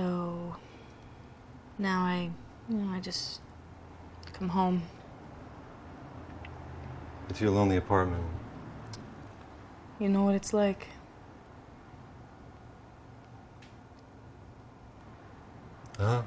So now I, you know, I just come home. It's your lonely apartment. You know what it's like. Huh?